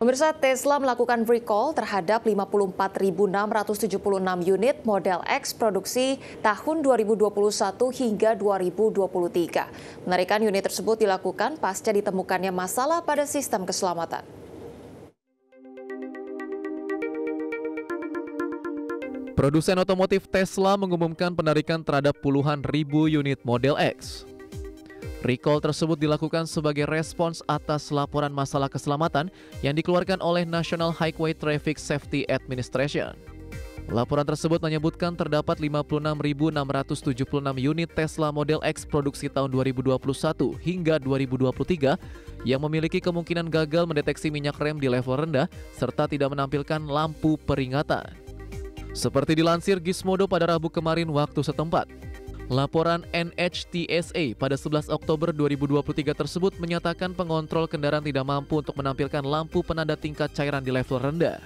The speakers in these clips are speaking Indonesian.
Pemirsa Tesla melakukan recall terhadap 54.676 unit model X produksi tahun 2021 hingga 2023. Penarikan unit tersebut dilakukan pasca ditemukannya masalah pada sistem keselamatan. Produsen otomotif Tesla mengumumkan penarikan terhadap puluhan ribu unit model X. Recall tersebut dilakukan sebagai respons atas laporan masalah keselamatan yang dikeluarkan oleh National Highway Traffic Safety Administration. Laporan tersebut menyebutkan terdapat 56.676 unit Tesla Model X produksi tahun 2021 hingga 2023 yang memiliki kemungkinan gagal mendeteksi minyak rem di level rendah serta tidak menampilkan lampu peringatan. Seperti dilansir Gizmodo pada Rabu kemarin waktu setempat, Laporan NHTSA pada 11 Oktober 2023 tersebut menyatakan pengontrol kendaraan tidak mampu untuk menampilkan lampu penanda tingkat cairan di level rendah.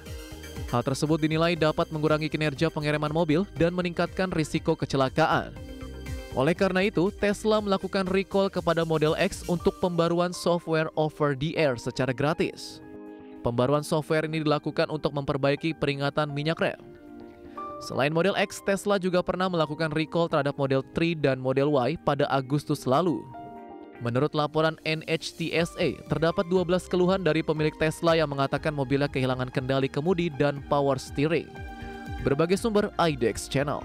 Hal tersebut dinilai dapat mengurangi kinerja pengereman mobil dan meningkatkan risiko kecelakaan. Oleh karena itu, Tesla melakukan recall kepada Model X untuk pembaruan software over the air secara gratis. Pembaruan software ini dilakukan untuk memperbaiki peringatan minyak rem. Selain Model X, Tesla juga pernah melakukan recall terhadap Model 3 dan Model Y pada Agustus lalu. Menurut laporan NHTSA, terdapat 12 keluhan dari pemilik Tesla yang mengatakan mobilnya kehilangan kendali kemudi dan power steering. Berbagai sumber IDEX Channel.